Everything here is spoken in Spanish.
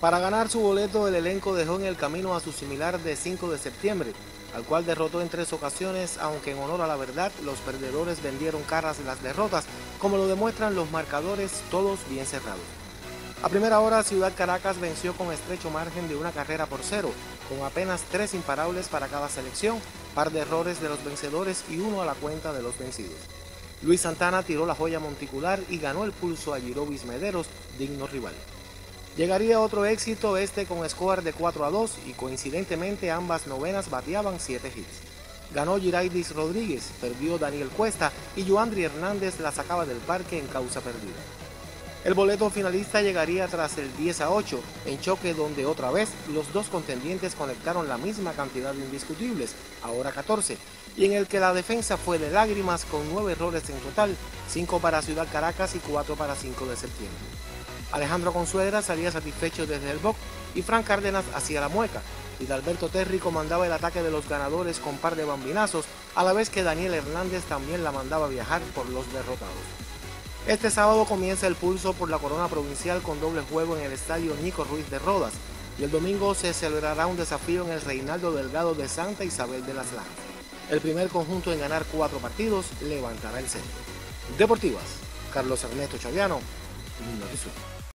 Para ganar su boleto, el elenco dejó en el camino a su similar de 5 de septiembre, al cual derrotó en tres ocasiones, aunque en honor a la verdad, los perdedores vendieron caras las derrotas, como lo demuestran los marcadores, todos bien cerrados. A primera hora, Ciudad Caracas venció con estrecho margen de una carrera por cero, con apenas tres imparables para cada selección, par de errores de los vencedores y uno a la cuenta de los vencidos. Luis Santana tiró la joya monticular y ganó el pulso a Girovis Mederos, digno rival. Llegaría otro éxito este con score de 4 a 2 y coincidentemente ambas novenas bateaban 7 hits. Ganó Giraidis Rodríguez, perdió Daniel Cuesta y Joandri Hernández la sacaba del parque en causa perdida. El boleto finalista llegaría tras el 10 a 8, en choque donde otra vez los dos contendientes conectaron la misma cantidad de indiscutibles, ahora 14, y en el que la defensa fue de lágrimas con 9 errores en total, 5 para Ciudad Caracas y 4 para 5 de septiembre. Alejandro Consuegra salía satisfecho desde el box y Frank Cárdenas hacía la mueca. Y Alberto Terry comandaba el ataque de los ganadores con par de bambinazos, a la vez que Daniel Hernández también la mandaba viajar por los derrotados. Este sábado comienza el pulso por la corona provincial con doble juego en el estadio Nico Ruiz de Rodas y el domingo se celebrará un desafío en el Reinaldo Delgado de Santa Isabel de las Lajas. El primer conjunto en ganar cuatro partidos levantará el centro. Deportivas, Carlos Ernesto Chaviano, みんでしょ